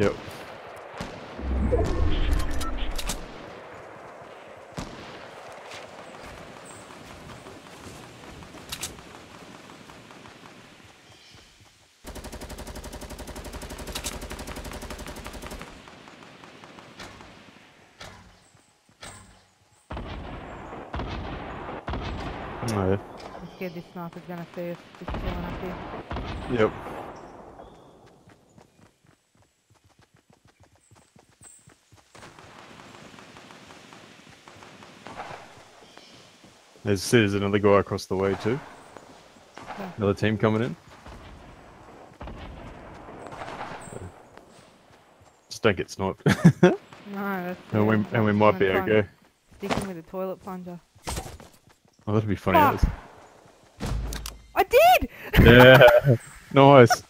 Yep. No. I'm scared this sniper's gonna see us just up here. Yep. There's, there's another guy across the way too. Another team coming in. Just don't get sniped. No, that's and we, and we might be gonna try and okay. Sticking with a toilet plunger. Oh, that'd be funny. I did! Yeah. nice.